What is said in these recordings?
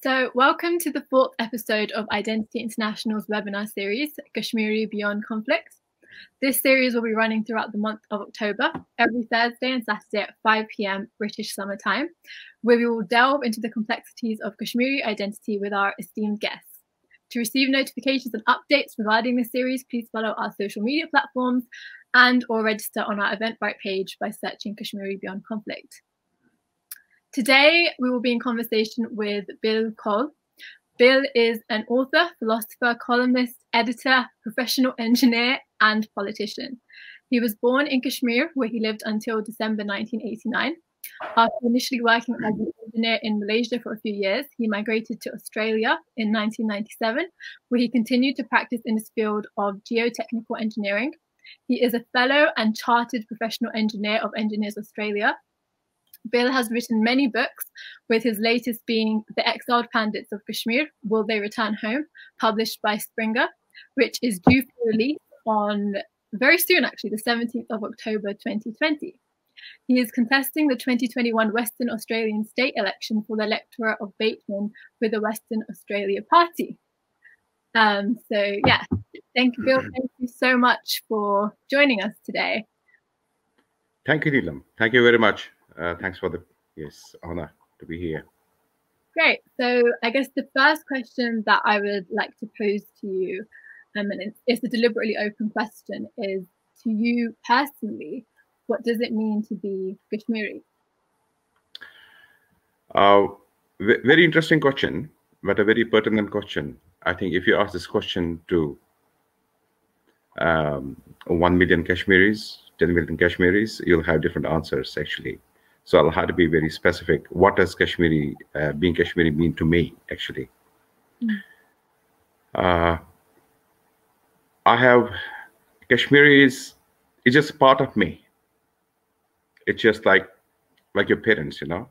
So, welcome to the fourth episode of Identity International's webinar series, Kashmiri Beyond Conflict. This series will be running throughout the month of October, every Thursday and Saturday at 5 pm British Summer Time, where we will delve into the complexities of Kashmiri identity with our esteemed guests. To receive notifications and updates regarding this series, please follow our social media platforms and or register on our Eventbrite page by searching Kashmiri Beyond Conflict. Today, we will be in conversation with Bill Koul. Bill is an author, philosopher, columnist, editor, professional engineer, and politician. He was born in Kashmir, where he lived until December 1989. After initially working as an engineer in Malaysia for a few years, he migrated to Australia in 1997, where he continued to practice in his field of geotechnical engineering. He is a fellow and chartered professional engineer of Engineers Australia Bill has written many books, with his latest being The Exiled Pandits of Kashmir Will They Return Home, published by Springer, which is due for release on very soon, actually, the 17th of October 2020. He is contesting the 2021 Western Australian state election for the electorate of Bateman with the Western Australia Party. Um, so, yeah, thank you, Bill. Thank you so much for joining us today. Thank you, Neelam. Thank you very much uh, thanks for the yes honor to be here. Great. So I guess the first question that I would like to pose to you, um, and it's a deliberately open question, is to you personally, what does it mean to be Kashmiri? Uh, very interesting question, but a very pertinent question. I think if you ask this question to um, 1 million Kashmiris, 10 million Kashmiris, you'll have different answers actually. So I'll have to be very specific. What does Kashmiri, uh, being Kashmiri, mean to me, actually? Mm. Uh, I have Kashmiri is it's just part of me. It's just like like your parents, you know.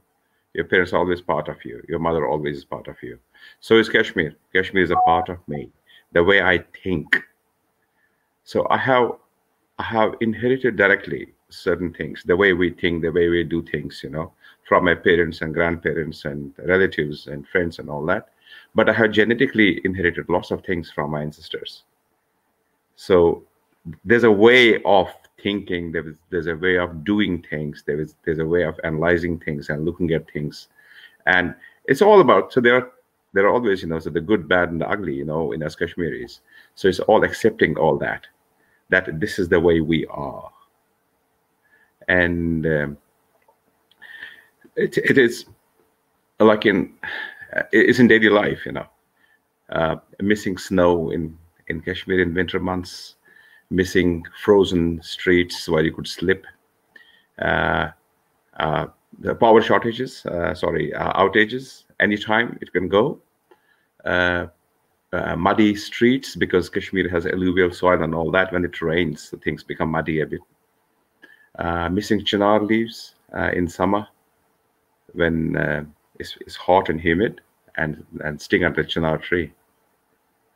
Your parents are always part of you. Your mother always is part of you. So is Kashmir. Kashmir is a part of me. The way I think. So I have I have inherited directly certain things, the way we think, the way we do things, you know, from my parents and grandparents and relatives and friends and all that. But I have genetically inherited lots of things from my ancestors. So there's a way of thinking, there is, there's a way of doing things, there is there's a way of analyzing things and looking at things. And it's all about so there are there are always, you know, so the good, bad, and the ugly, you know, in us Kashmiris. So it's all accepting all that, that this is the way we are and um, it, it is like in it's in daily life you know. Uh, missing snow in in kashmir in winter months missing frozen streets where you could slip uh, uh, the power shortages uh, sorry uh, outages anytime it can go uh, muddy streets because kashmir has alluvial soil and all that. When it rains things become muddy a bit missing chinar leaves uh, in summer when uh, it's, it's, hot and humid and, and sting at the chinar tree.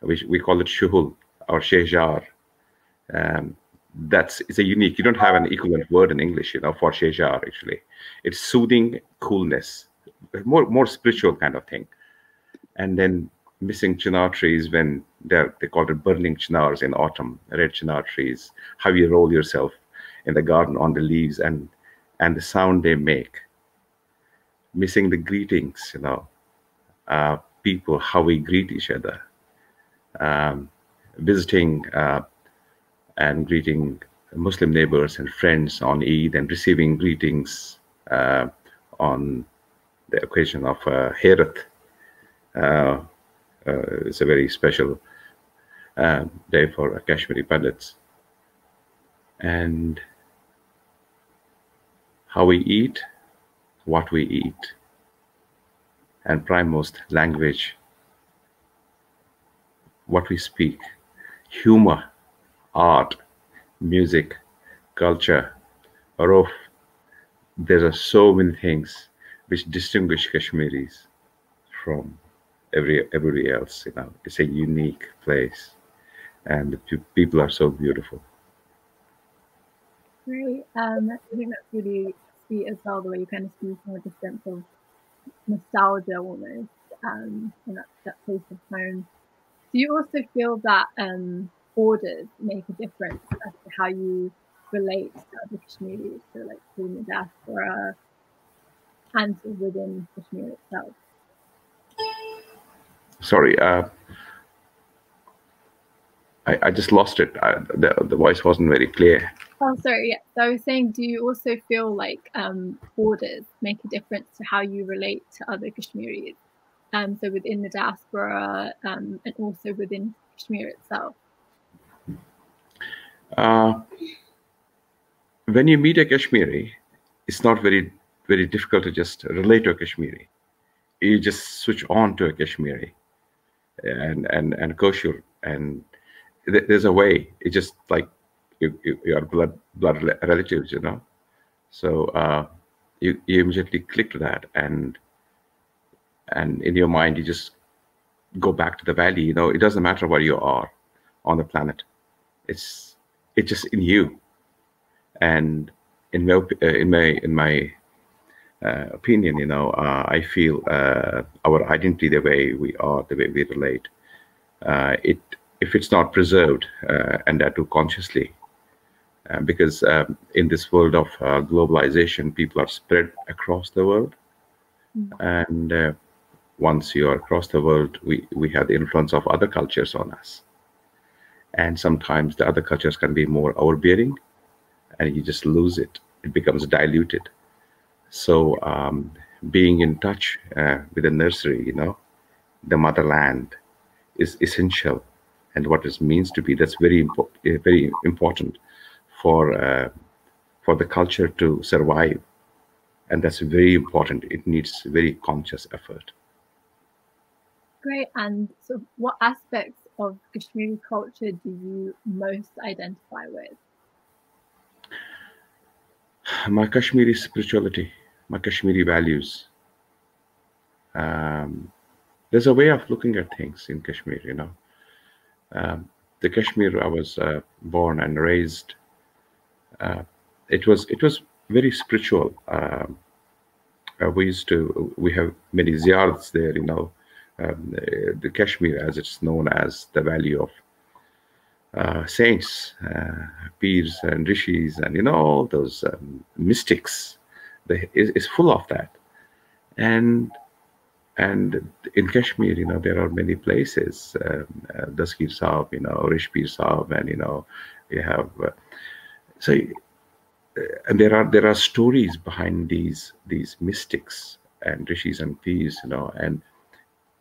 We, we call it shuhul or shejar. Um, that's it's a unique. You don't have an equivalent word in English, you know, for shejar. Actually, it's soothing coolness, more more spiritual kind of thing. And then missing chinar trees when they're they call it burning chinars in autumn, red chinar trees. How you roll yourself in the garden on the leaves and and the sound they make missing the greetings you know uh, people how we greet each other um, visiting uh, and greeting muslim neighbors and friends on eid and receiving greetings uh, on the occasion of uh, Herath. Uh, uh, it's a very special uh, day for Kashmiri Pandits. And how we eat, what we eat, and primemost language, what we speak, humor, art, music, culture, Aruf. There are so many things which distinguish Kashmiris from every everybody else. You know, it's a unique place, and the people are so beautiful. Great. Um, I think that's really sweet as well, the way you kind of speak with a sense of nostalgia almost. um, and that, that place of home. Do you also feel that um, borders make a difference as to how you relate to other communities, so like within the diaspora and within Kashmir itself? Sorry, uh, I, I just lost it. I, the, the voice wasn't very clear. Oh, sorry. Yeah. So I was saying, do you also feel like um, borders make a difference to how you relate to other Kashmiris? Um, so within the diaspora um, and also within Kashmir itself? Uh, when you meet a Kashmiri, it's not very, very difficult to just relate to a Kashmiri. You just switch on to a Kashmiri and, and, and Koshur and there's a way. It's just like you, you, you blood blood relatives, you know. So uh, you you immediately click to that, and and in your mind you just go back to the valley. You know, it doesn't matter where you are on the planet. It's it's just in you, and in my in my in my uh, opinion, you know, uh, I feel uh, our identity, the way we are, the way we relate, uh, it if it's not preserved uh, and that too consciously. Uh, because um, in this world of uh, globalization, people are spread across the world. Mm. And once you are across the world, we, we have the influence of other cultures on us. And sometimes the other cultures can be more overbearing and you just lose it. It becomes diluted. So um, being in touch uh, with the nursery, you know, the motherland is essential and what it means to be. That's very. Eh, very important for uh, for the culture to survive, and that's very important. It needs very conscious effort. Great. And so, what aspects of Kashmiri culture do you most identify with? My Kashmiri spirituality, my Kashmiri values. Um, there's a way of looking at things in Kashmir, you know. Um, the Kashmir I was uh, born and raised, it was it was very spiritual. Um, uh, we used to we have many ziyarats there. You know, um, the Kashmir, as it's known as the valley of uh, saints, uh, peers and rishis, and you know all those um, mystics. The, is, is full of that, and and in Kashmir, you know, there are many places, um, uh, Dastgir Sahib, you know, Rishpir Sahib, and you know, you have uh, so, uh, and there are there are stories behind these these mystics and rishis and peers, you know, and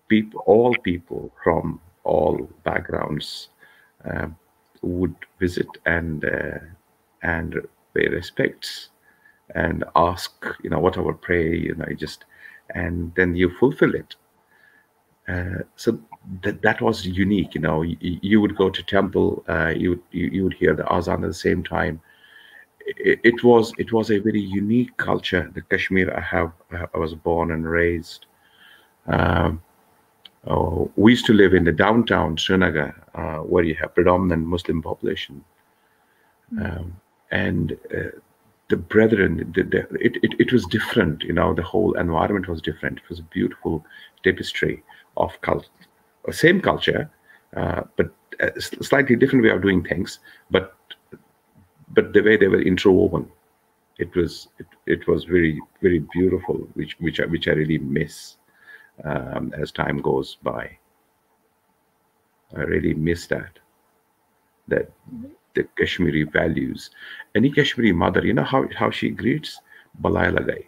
people, all people from all backgrounds uh, would visit and uh, and pay respects and ask, you know, whatever pray, you know, just and then you fulfill it. Uh, so that that was unique. You know, you, you would go to temple, uh, you, you, you would hear the azan at the same time. It, it, was it was a very unique culture. The Kashmir I have I was born and raised. Um, oh, we used to live in the downtown Srinagar, uh, where you have predominant Muslim population, um, and uh, the brethren, the, the, it, it, it was different, you know, the whole environment was different. It was a beautiful tapestry of culture, same culture, uh, but a slightly different way of doing things, but but the way they were interwoven, it was it, it was very very beautiful, which which I, which I really miss um, as time goes by. I really miss that. That the Kashmiri values. Any Kashmiri mother, you know how, how she greets Balai Lagai.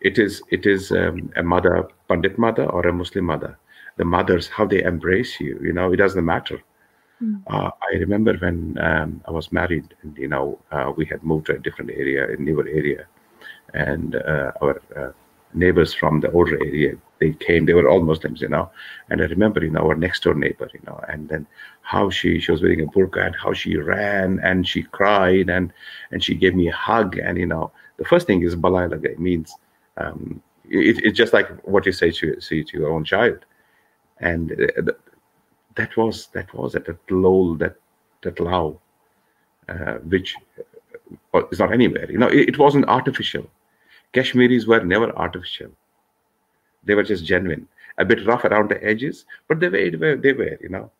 It is it is um, a mother, Pandit mother or a Muslim mother. The mothers, how they embrace you, you know, it doesn't matter. Mm. Uh, I remember when um, I was married, and you know, uh, we had moved to a different area, a newer area, and uh, our uh, neighbors from the older area they came they were all muslims you know. And i remember you know our next door neighbor you know and then how she she was wearing a burqa and how she ran and she cried and and she gave me a hug and you know the first thing is balai lagai means um, it, it's just like what you say to to your own child. And uh, that was that was at that low that that low uh, which uh, is not anywhere you know it, it wasn't artificial Kashmiris were never artificial. They were just genuine, a bit rough around the edges, but they were, they were, you know,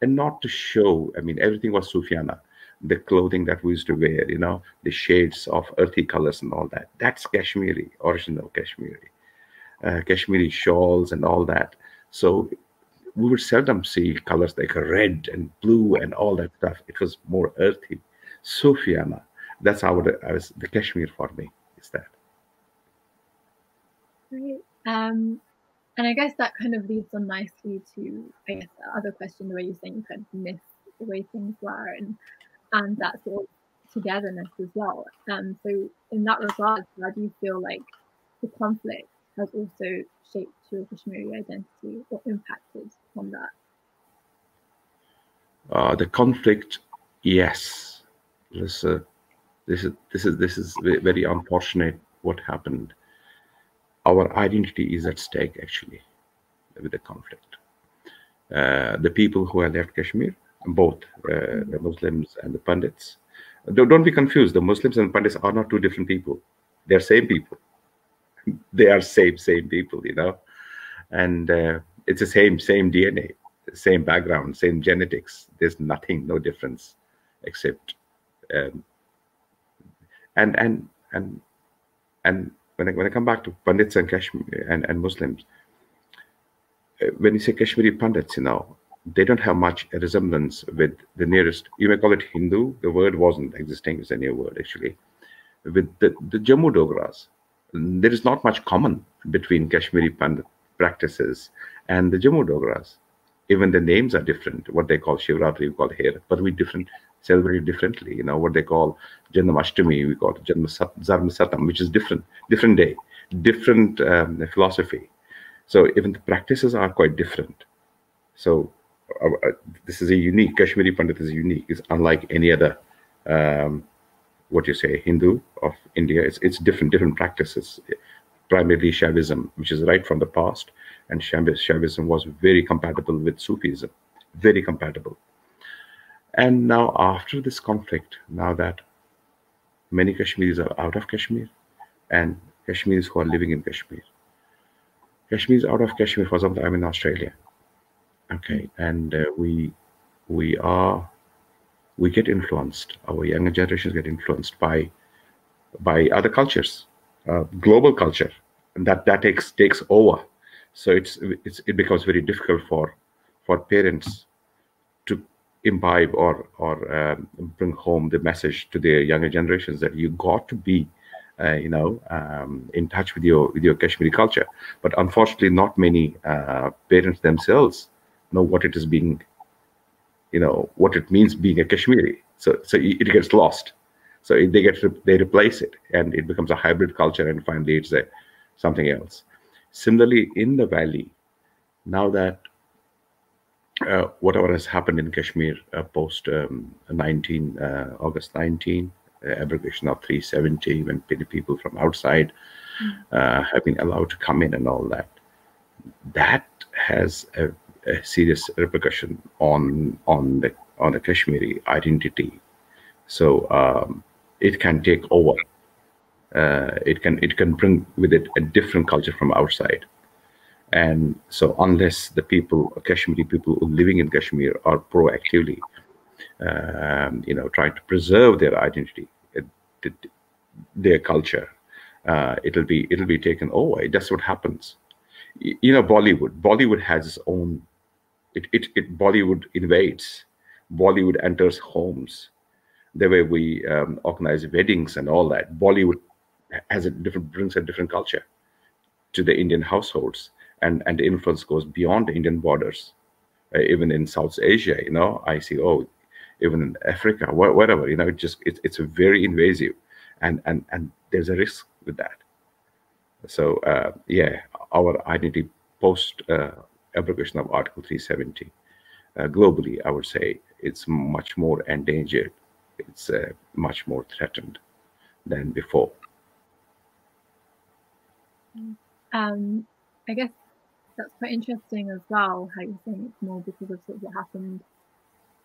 and not to show. I mean, everything was Sufiana. The clothing that we used to wear, you know, the shades of earthy colors and all that. That's Kashmiri, original Kashmiri. Uh, Kashmiri shawls and all that. So we would seldom see colors like red and blue and all that stuff. It was more earthy. Sufiana. That's how it, was the Kashmir for me is that. Great. Um, and I guess that kind of leads on nicely to, I guess, the other question, the way you're saying you kind of miss the way things were and and that sort of togetherness as well. Um, so in that regard, how do you feel like the conflict has also shaped your Kashmiri identity or impacted on that? Uh, the conflict, yes. This, uh, this is this is this is very unfortunate. What happened? Our identity is at stake actually with the conflict. Uh, the people who have left Kashmir, both uh, the Muslims and the Pandits, don't, don't be confused. The Muslims and Pandits are not two different people. They're same people. They are same same people, you know and uh, it's the same same DNA, same background, same genetics. There's nothing, no difference, except um, and and and and when I, when I come back to Pandits and Kashmir and, and Muslims, uh, when you say Kashmiri Pandits, you know, they don't have much resemblance with the nearest, you may call it Hindu. The word wasn't existing, it's a new word actually. With the, the Jammu Dogras, there is not much common between Kashmiri Pandit practices and the Jammu Dogras. Even the names are different. What they call Shivratri, we call here, but we different celebrate differently. You know what they call Janmashtami, we call Janmasatam, which is different, different day, different um, philosophy. So even the practices are quite different. So uh, uh, this is a unique Kashmiri Pandit is unique. It's unlike any other um, what you say Hindu of India. It's it's different different practices primarily Shaivism, which is right from the past. And Shaivism was very compatible with Sufism, very compatible. And now, after this conflict, now that many Kashmiris are out of Kashmir and Kashmiris who are living in Kashmir, Kashmiris out of Kashmir, for example, I'm in Australia. Okay, and uh, we we are we get influenced. Our younger generations get influenced by by other cultures, uh, global culture, and that that takes takes over. So it's, it's it becomes very difficult for for parents to imbibe or or um, bring home the message to their younger generations that you got to be uh, you know um, in touch with your with your Kashmiri culture. But unfortunately, not many uh, parents themselves know what it is being you know what it means being a Kashmiri. So so it gets lost. So they get they replace it, and it becomes a hybrid culture, and finally it's a something else. Similarly, in the valley, now that uh, whatever has happened in Kashmir uh, post um, 19 uh, August 19, uh, abrogation of 370, when people from outside mm. have been allowed to come in and all that, that has a, a serious repercussion on on the on the Kashmiri identity. So um, it can take over uh, it can it can bring with it a different culture from outside. And so, unless the people, Kashmiri people living in Kashmir, are proactively, um, you know, trying to preserve their identity, their culture, uh, it'll be it'll be taken over. That's what happens. You know, Bollywood. Bollywood has its own. It it, it Bollywood invades. Bollywood enters homes. The way we um, organize weddings and all that. Bollywood has a different brings a different culture to the Indian households, and and the influence goes beyond the Indian borders, uh, even in South Asia. You know, I see oh, even in Africa, wh- whatever. You know, it just it, it's very invasive, and and and there's a risk with that. So uh, yeah, our identity post uh, abrogation of Article 370 uh, globally, I would say it's much more endangered. It's uh, much more threatened than before. Um, I guess that's quite interesting as well, how you're saying it's more because of sort of what happened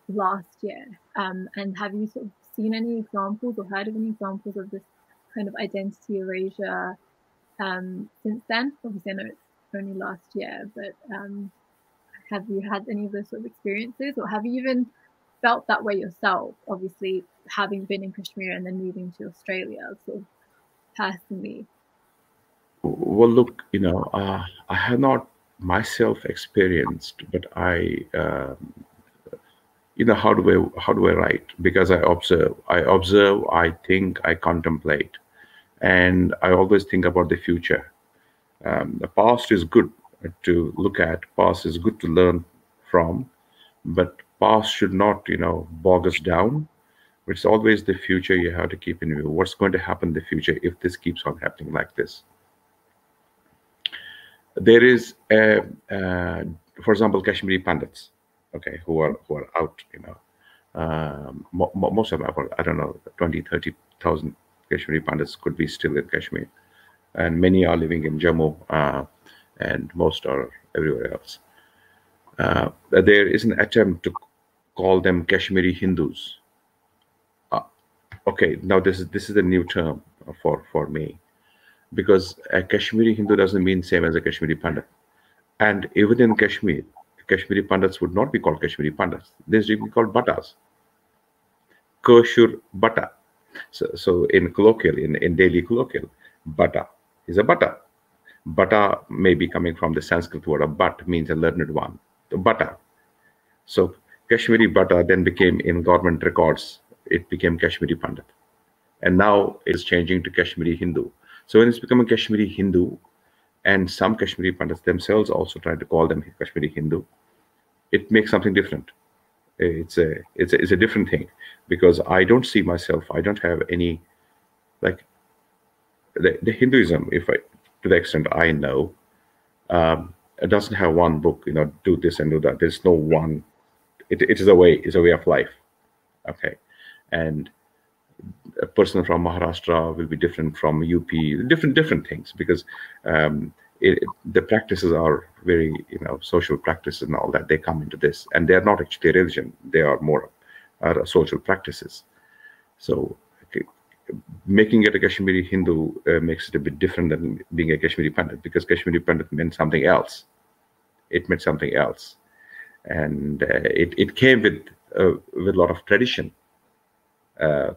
last year. Um, and have you sort of seen any examples or heard of any examples of this kind of identity erasure um, since then? Obviously, I know it's only last year, but um, have you had any of those sort of experiences, or have you even felt that way yourself? Obviously, having been in Kashmir and then moving to Australia, of personally. Well, look, you know, uh, I have not myself experienced, but I, um, you know, how do I how do I write? Because I observe, I observe, I think, I contemplate, and I always think about the future. Um, the past is good to look at. Past is good to learn from, but past should not, you know, bog us down. It's always the future you have to keep in view. What's going to happen in the future if this keeps on happening like this? there is a, uh, for example kashmiri pandits okay who are who are out you know um, mo most of them i don't know 20 30000 kashmiri pandits could be still in kashmir and many are living in jammu uh, and most are everywhere else uh, there is an attempt to call them kashmiri hindus uh, okay now this is this is a new term for for me because a Kashmiri Hindu doesn't mean same as a Kashmiri Pandit. And even in Kashmir, Kashmiri Pandits would not be called Kashmiri Pandits. They should be called Bhattas. Koshur Bhatta. So, so in colloquial, in, in daily colloquial, Bhatta is a Bhatta. Bhatta may be coming from the Sanskrit word of Bhat, means a learned one. So Bhatta. So Kashmiri Bhatta then became in government records, it became Kashmiri Pandit. And now it is changing to Kashmiri Hindu. So when it's becoming Kashmiri Hindu, and some Kashmiri Pandits themselves also try to call them Kashmiri Hindu, it makes something different. It's a it's a, it's a different thing because I don't see myself. I don't have any like the, the Hinduism. If I to the extent I know, um, it doesn't have one book. You know, do this and do that. There's no one. It, it is a way. It's a way of life. Okay, and a person from Maharashtra will be different from UP, different different things because um, it, the practices are very you know social practices and all that. They come into this and they are not actually religion. They are more uh, social practices. So okay, making it a Kashmiri Hindu uh, makes it a bit different than being a Kashmiri Pandit because Kashmiri Pandit meant something else. It meant something else and uh, it, it came with uh, with a lot of tradition uh,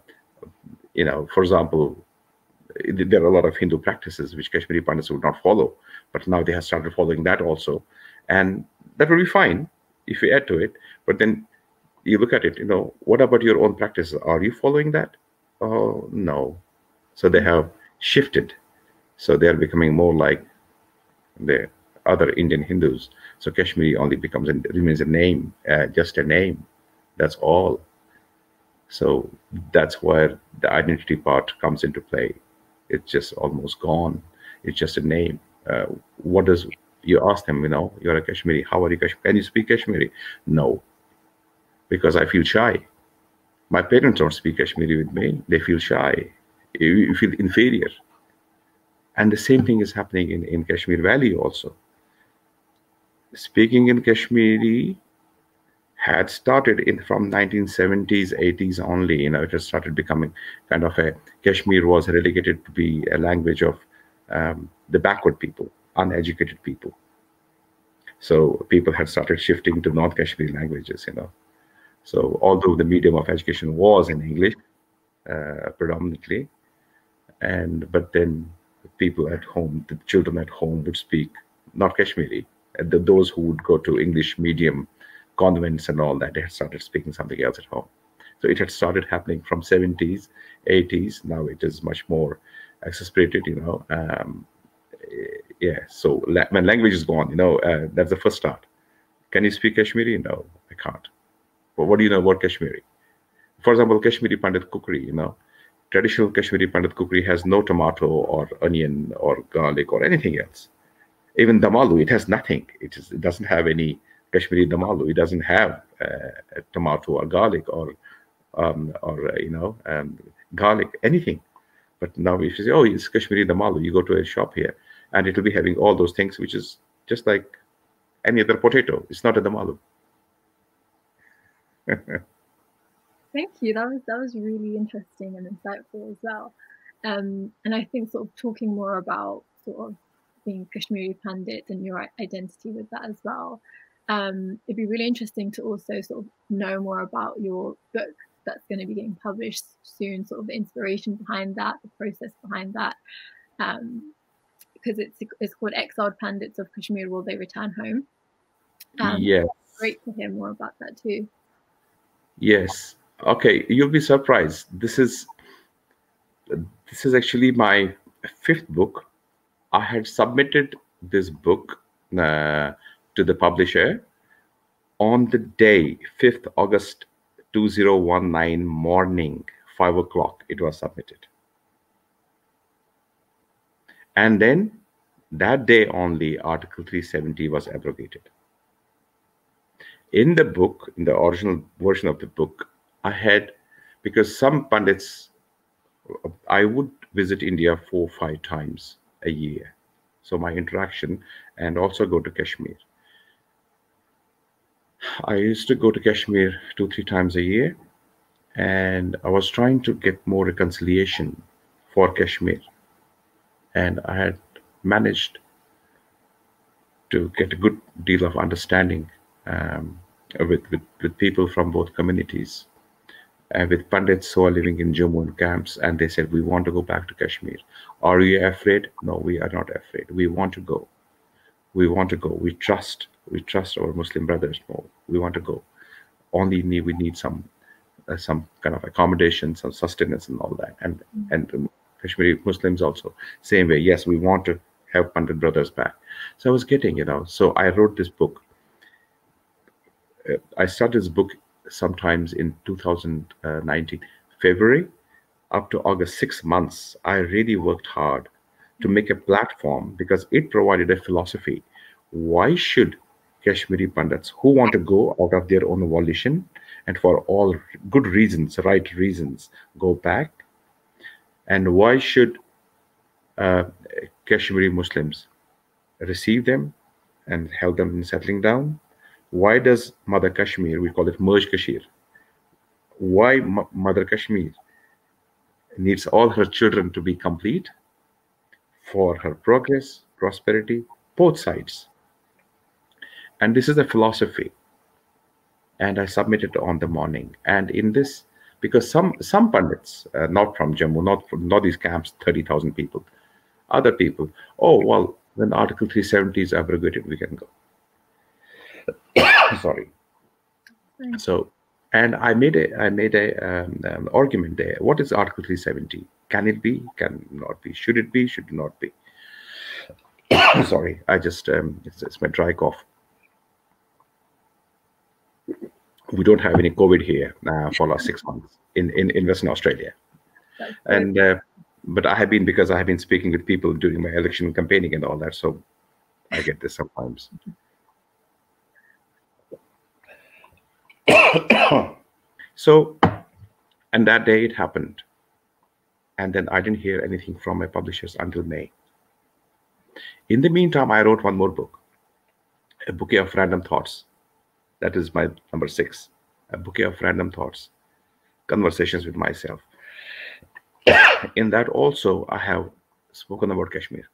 you know, for example, there are a lot of Hindu practices which Kashmiri Pandits would not follow, but now they have started following that also, and that will be fine if you add to it. But then you look at it, you know, what about your own practices? Are you following that? Oh no. So they have shifted. So they are becoming more like the other Indian Hindus. So Kashmiri only becomes and remains a name, uh, just a name. That's all. So that's where the identity part comes into play. It's just almost gone. It's just a name. Uh, what does you ask them? You know, you're a Kashmiri. How are you Kashmiri? Can you speak Kashmiri? No, because I feel shy. My parents don't speak Kashmiri with me. They feel shy. You feel inferior. And the same thing is happening in, in Kashmir Valley also. Speaking in Kashmiri had started in from 1970s 80s only you know it has started becoming kind of a kashmir was relegated to be a language of um, the backward people uneducated people. So people had started shifting to north kashmiri languages you know. So although the medium of education was in english uh, predominantly and but then people at home the children at home would speak not kashmiri the, those who would go to english medium convents and all that. They had started speaking something else at home. So it had started happening from 70s, 80s. Now it is much more exasperated, you know. Um, yeah, so la- when language is gone, you know, uh, that's the first start. Can you speak Kashmiri? No, I can't. What do you know about Kashmiri? For example, Kashmiri Pandit cookery, you know, traditional Kashmiri Pandit cookery has no tomato or onion or garlic or anything else. Even damalu, it has nothing. It, is, it doesn't have any Kashmiri damalu. It doesn't have uh, tomato or garlic or um, or uh, you know um, garlic anything. But now if you say, oh, it's Kashmiri damalu, you go to a shop here and it will be having all those things, which is just like any other potato. It's not a damalu. Thank you. That was that was really interesting and insightful as well. Um, and I think sort of talking more about sort of being Kashmiri Pandit and your identity with that as well. Um, it'd be really interesting to also sort of know more about your book that's going to be getting published soon, sort of the inspiration behind that, the process behind that. Um, because it's it's called Exiled Pandits of Kashmir Will They Return Home? Um, yes. Great to hear more about that too. Yes. Okay, you'll be surprised. This is this is actually my fifth book. I had submitted this book uh, to the publisher on the day 5th August 2019 morning, 5 o'clock. It was submitted. And then that day only, Article 370 was abrogated. In the book, in the original version of the book, I had, because some pundits, I would visit India four or five times a year. So my interaction and also go to Kashmir. I used to go to Kashmir two, three times a year, and I was trying to get more reconciliation for Kashmir and I had managed to get a good deal of understanding um, with, with, with people from both communities and with pundits who are living in Jammu and camps, and they said, "We want to go back to Kashmir. Are you afraid? No, we are not afraid. We want to go. We want to go. We trust. We trust our Muslim brothers more. We want to go. Only need we need some uh, some kind of accommodation, some sustenance, and all that. And and Kashmiri Muslims also. Same way, yes, we want to have Pandit brothers back. So I was getting, you know, so I wrote this book. Uh, I started this book sometimes in 2019, February up to August, six months. I really worked hard to make a platform because it provided a philosophy. Why should Kashmiri Pandits who want to go out of their own volition and for all good reasons, right reasons, go back and why should uh, Kashmiri Muslims receive them and help them in settling down? Why does Mother Kashmir, we call it Merge Kashmir, why M- Mother Kashmir needs all her children to be complete for her progress, prosperity, both sides. And this is a philosophy. And I submitted on the morning. And in this, because some some pundits, uh, not from Jammu, not from not these camps, thirty thousand people, other people. Oh well, when Article three seventy is abrogated, we can go. Sorry. So, and I made a I made a um, um, argument there. What is Article three seventy? Can it be? Can not be? Should it be? Should it not be? Sorry, I just um, it's, it's my dry cough we don't have any COVID here uh, for last six months in, in, in Western Australia. And uh, but I have been because I have been speaking with people during my election campaigning and all that, so I get this sometimes. so, and that day it happened, and then I didn't hear anything from my publishers until May. In the meantime, I wrote one more book, a bouquet of random thoughts that is my number six, a bouquet of random thoughts, conversations with myself. in that also, I have spoken about Kashmir.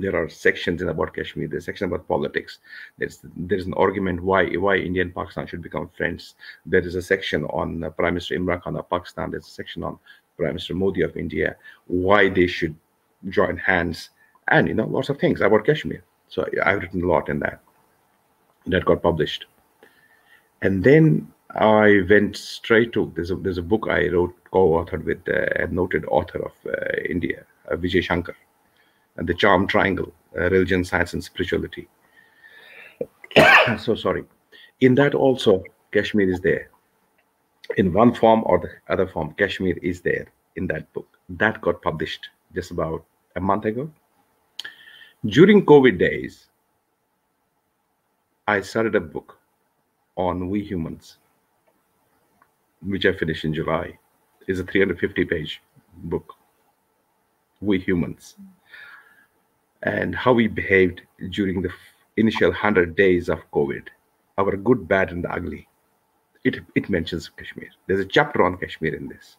There are sections in about Kashmir. There's a section about politics. There's there's an argument why why India and Pakistan should become friends. There is a section on uh, Prime Minister Imran Khan of Pakistan. There's a section on Prime Minister Modi of India, why they should join hands, and you know lots of things about Kashmir. So I've written a lot in that that got published. And then I went straight to there's a there's a book I wrote co-authored with uh, a noted author of uh, India, uh, Vijay Shankar, the Charm Triangle: uh, Religion, Science, and Spirituality. so sorry. In that also, Kashmir is there. In one form or the other form, Kashmir is there in that book. That got published just about a month ago. During COVID days, I started a book on we humans, which I finished in July. It's a 350 page book, We Humans, and how we behaved during the initial 100 days of COVID, our good, bad, and the ugly. It, it mentions Kashmir. There's a chapter on Kashmir in this.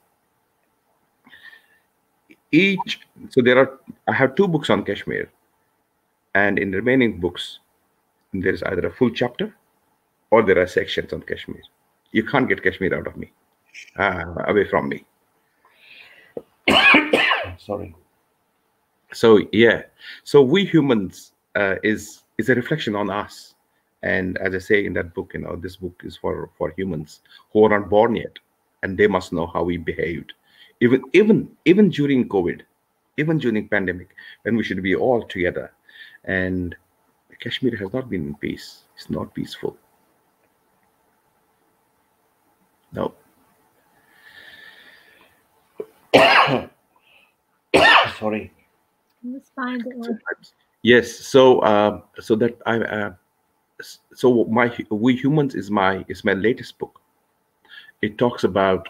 Each, so there are, I have two books on Kashmir and in the remaining books, there is either a full chapter or there are sections on Kashmir. You can't get Kashmir out of me, uh, away from me. Sorry. So yeah, so we humans uh, is is a reflection on us, and as I say in that book, you know, this book is for for humans who are not born yet, and they must know how we behaved, even even even during COVID, even during pandemic, when we should be all together, and Kashmir has not been in peace. It's not peaceful. No. Sorry. Yes. So, uh, so that I, uh, so my we humans is my is my latest book. It talks about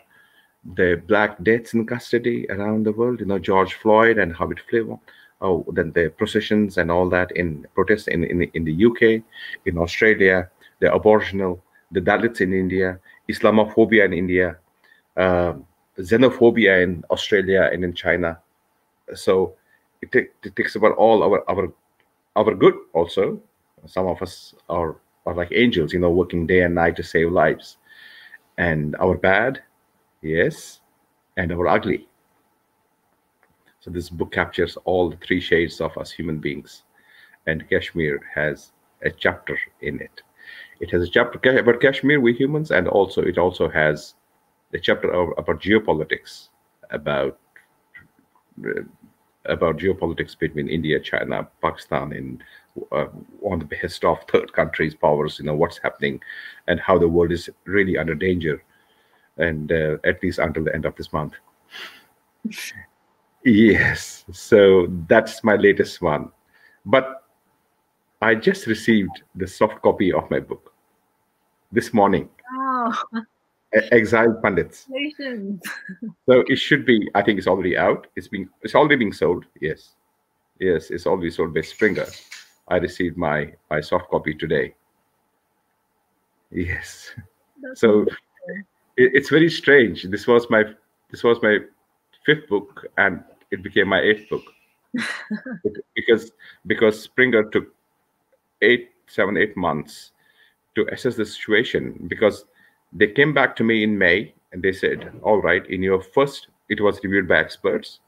the black deaths in custody around the world. You know, George Floyd and how it flew. Oh, then the processions and all that in protests in in, in the UK, in Australia, the aboriginal, the Dalits in India, Islamophobia in India, uh, xenophobia in Australia and in China. So it, it takes about all our our our good also. Some of us are are like angels, you know, working day and night to save lives, and our bad, yes, and our ugly. So this book captures all the three shades of us human beings, and Kashmir has a chapter in it. It has a chapter about Kashmir, we humans, and also it also has a chapter about geopolitics, about about geopolitics between India, China, Pakistan, and uh, on the behest of third countries, powers. You know what's happening, and how the world is really under danger, and uh, at least until the end of this month. yes, so that's my latest one, but I just received the soft copy of my book this morning. Exiled Pundits. so it should be. I think it's already out. It's being. It's already being sold. Yes, yes. It's already sold by Springer. I received my my soft copy today. Yes. That's so it, it's very strange. This was my this was my fifth book, and it became my eighth book because because Springer took eight seven eight months to assess the situation because they came back to me in May and they said, all right, in your first, it was reviewed by experts.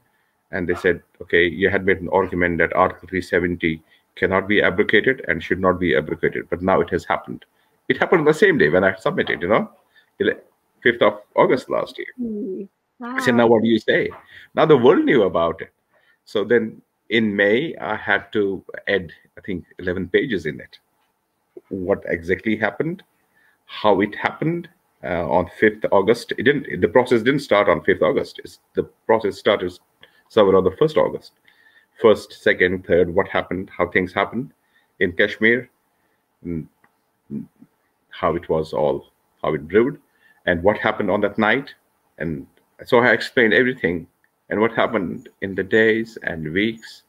And they said, okay, you had made an argument that Article 370 cannot be abrogated and should not be abrogated. But now it has happened. It happened on the same day when I submitted, you know, 5th of August last year. Wow. I said, now what do you say? Now the world knew about it. So then in May, I had to add, I think, 11 pages in it what exactly happened, how it happened uh, on 5th August. It didn't. The process didn't start on 5th August. It's, the process started somewhere on the 1st August. First, second, third. What happened? How things happened in Kashmir, how it was all, how it brewed, and what happened on that night. And so I explained everything and what happened in the days and weeks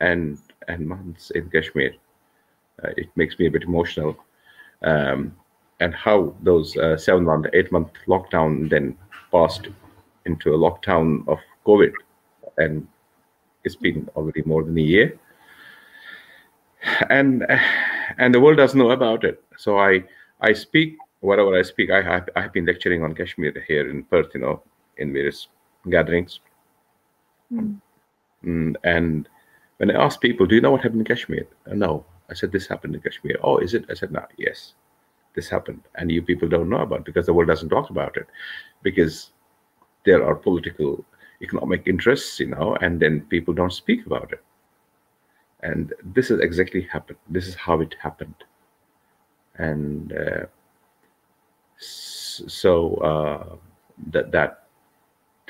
and and months in Kashmir. Uh, it makes me a bit emotional. Um, and how those uh, seven month, eight month lockdown then passed into a lockdown of COVID, and it's been already more than a year. And and the world doesn't know about it. So I I speak whatever I speak. I have I have been lecturing on Kashmir here in Perth, you know, in various gatherings. Mm. Mm, and when I ask people, "Do you know what happened in Kashmir?" Uh, no, I said, this happened in Kashmir. Oh, is it? I said, no, yes, this happened. And you people don't know about because the world doesn't talk about it because there are political, economic interests, you know, and then people don't speak about it. And this is exactly happened. This is how it happened. And uh, so uh, that, that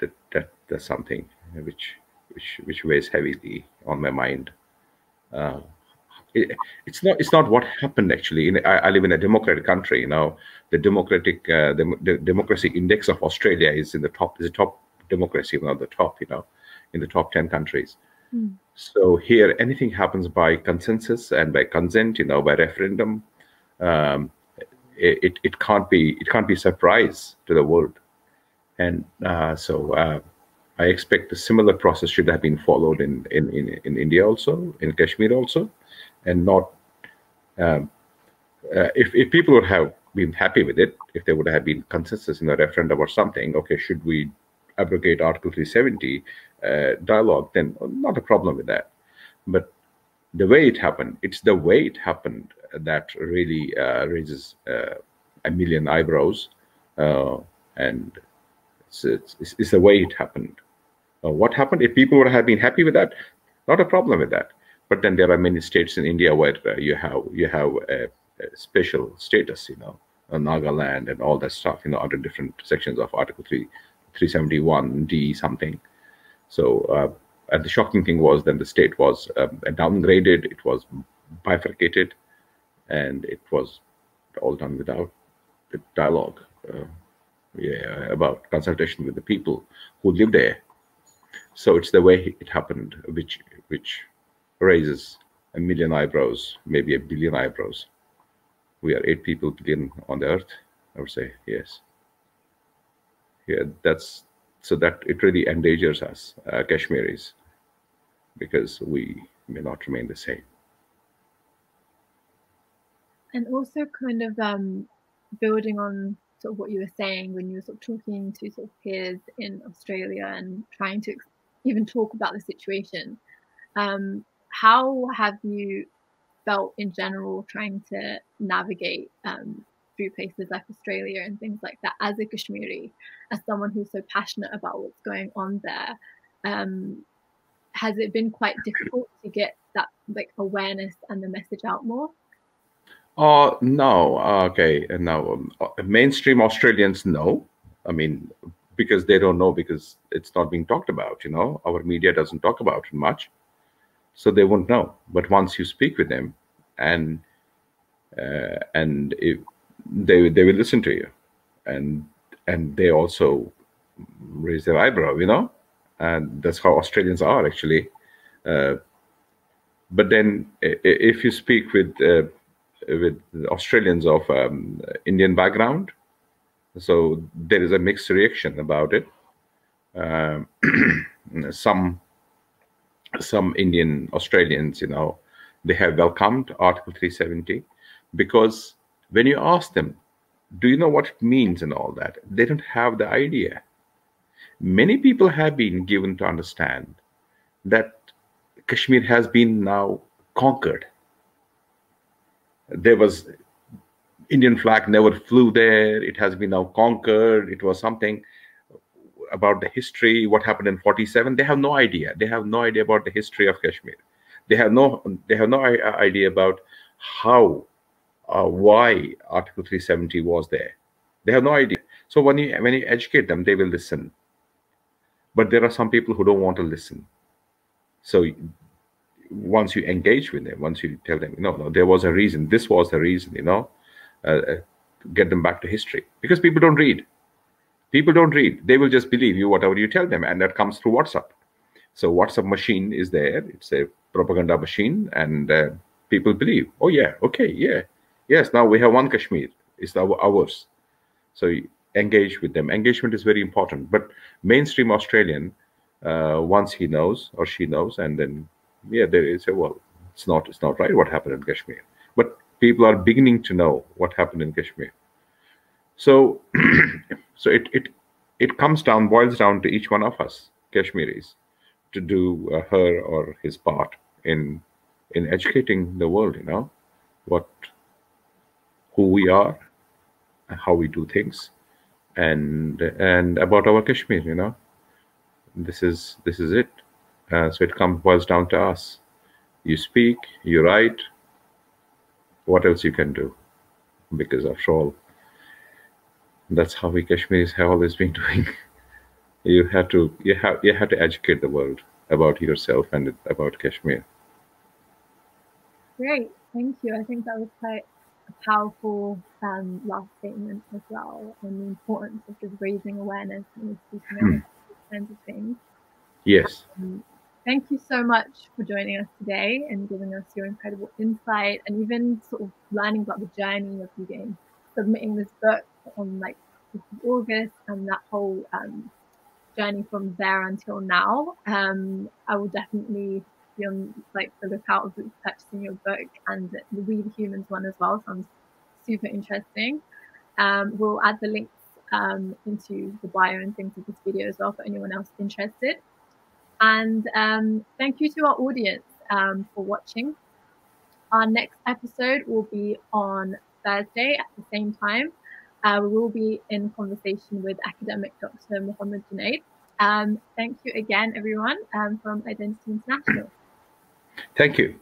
that that that's something which which which weighs heavily on my mind. Uh, it, it's not it's not what happened actually. In, I, I, live in a democratic country. You know, the democratic uh, the, the, democracy index of Australia is in the top is the top democracy, not the top. You know, in the top ten countries. Mm. So here, anything happens by consensus and by consent. You know, by referendum. Um, it, it, it can't be it can't be a surprise to the world, and uh, so uh, I expect a similar process should have been followed in, in, in, in India also, in Kashmir also, and not um, uh, if, if people would have been happy with it, if there would have been consensus in a referendum or something, okay, should we abrogate Article 370 uh, dialogue, then not a problem with that. But the way it happened, it's the way it happened that really uh, raises uh, a million eyebrows. Uh, and it's, it's, it's, the way it happened. What happened? If people would have been happy with that, not a problem with that. But then there are many states in India where you have you have a, a special status, you know, Nagaland and all that stuff, you know, under different sections of Article 3, 371D something. So, uh, and the shocking thing was then the state was um, downgraded, it was bifurcated, and it was all done without the dialogue uh, yeah, about consultation with the people who live there. So it's the way it happened, which which raises a million eyebrows, maybe a billion eyebrows. We are eight people billion on the earth i would say yes. Yeah that's so that it really endangers us uh, kashmiris because we may not remain the same. And also kind of um, building on sort of what you were saying when you were sort of talking to sort of peers in australia and trying to even talk about the situation um, how have you felt in general trying to navigate um, through places like Australia and things like that as a Kashmiri, as someone who's so passionate about what's going on there. Um, has it been quite difficult to get that like awareness and the message out more? Uh, no. Uh, okay. No. Um, uh, mainstream Australians, know. I mean, because they don't know because it's not being talked about. You know, our media doesn't talk about it much so they won't know. But once you speak with them, and uh, and if they they will listen to you, and and they also raise their eyebrow, you know, and that's how Australians are actually. Uh, but then, if you speak with uh, with Australians of um, Indian background, so there is a mixed reaction about it. Um, some some Indian Australians, you know, they have welcomed Article 370 because when you ask them, do you know what it means and all that, they don't have the idea. Many people have been given to understand that Kashmir has been now conquered. There was Indian flag never flew there. It has been now conquered. It was something about the history, what happened in 47. They have no idea. They have no idea about the history of Kashmir. They have no they have no idea about how, uh, why Article 370 was there. They have no idea. So when you when you educate them, they will listen. But there are some people who don't want to listen. So once you engage with them, once you tell them, no, no, there was a reason. This was the reason. You know, uh, uh get them back to history because people don't read people don't read. They will just believe you whatever you tell them and that comes through whatsapp. So whatsapp machine is there. It's a propaganda machine and uh, people believe oh yeah okay yeah. Yes now we have one kashmir. It's our, ours. So engage with them. Engagement is very important. But mainstream australian uh, once he knows or she knows and then yeah there is a well it's not it's not right what happened in kashmir. But people are beginning to know what happened in kashmir so, so it it it comes down, boils down to each one of us, Kashmiris, to do uh, her or his part in in educating the world. You know, what who we are, how we do things, and and about our Kashmir. You know, this is this is it. Uh, so it comes boils down to us. You speak, you write. What else you can do? Because after all that's how we Kashmiris have always been doing. you have to you have you have to educate the world about yourself and about Kashmir. Great, thank you. I think that was quite a powerful um, last statement as well, and the importance of just raising awareness and speaking about these kinds of things. Yes. Um, thank you so much for joining us today and giving us your incredible insight and even sort of learning about the journey of you getting submitting this book on like August and that whole um, journey from there until now. Um, I will definitely be on like the lookout of purchasing your book and the We the Humans one as well. Sounds super interesting. Um, we'll add the links um, into the bio and things of this video as well for anyone else interested. And um, thank you to our audience um, for watching. Our next episode will be on Thursday at the same time. Uh, we will be in conversation with academic Dr. Mohammed Junaid. Um, thank you again, everyone, um, from Identity International. Thank you.